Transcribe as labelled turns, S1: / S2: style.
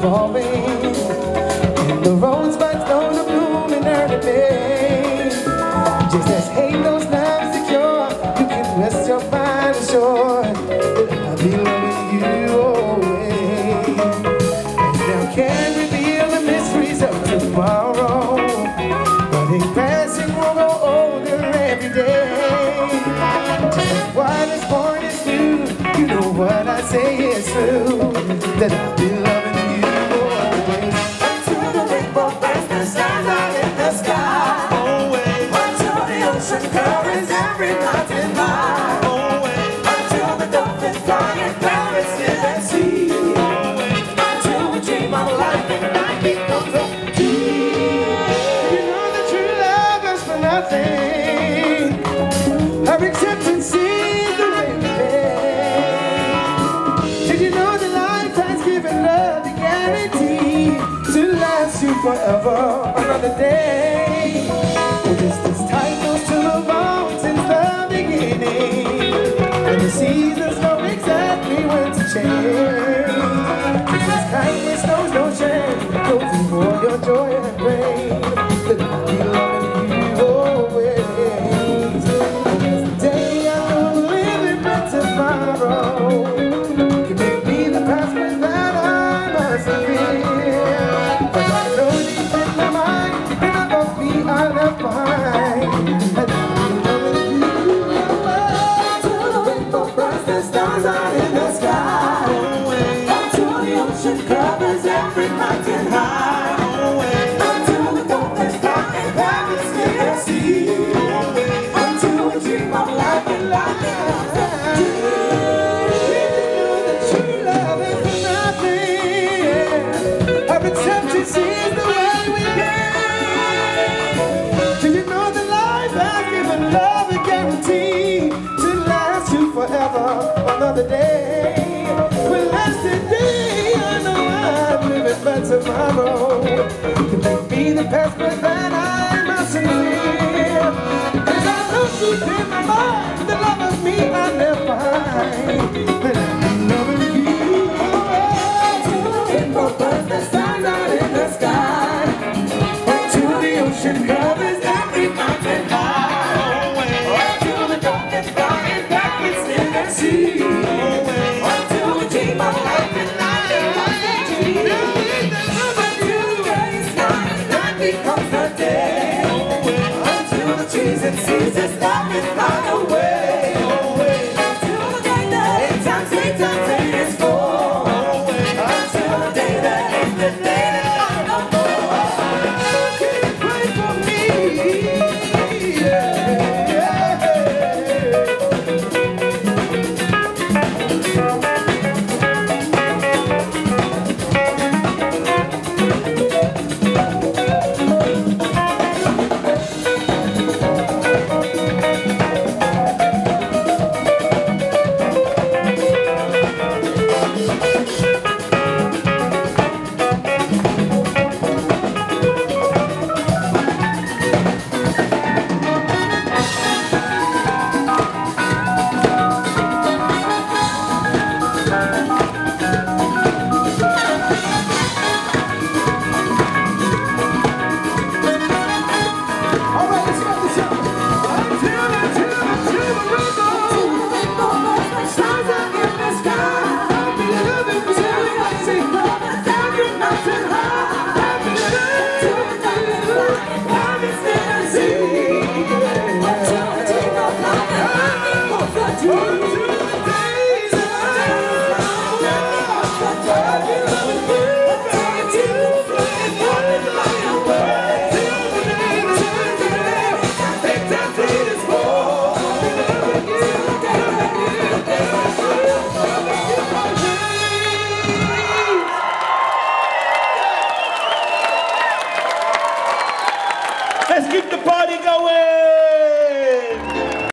S1: evolving. And the rosebuds gonna bloom in early May. Just as hate knows love secure, you can rest your mind assured I'll be loving you always. Now can't reveal the mysteries of tomorrow, but a passing will grow older every day. Just as what is born is new, you know what I say is true, that I'll forever another day?
S2: Stars out in the sky. Until the ocean covers every mountain high. Until the Paris in the sea. Until dream of life and life becomes a
S1: True love is for nothing. Our acceptance is the way we you know that life love forever another day? Well, last today, I know I'm living but tomorrow can make me the passport that I mustn't fear. Cause I know deep in my mind the love of me I left behind. That I'm loving you
S2: out in the sky. Until the ocean covers the day.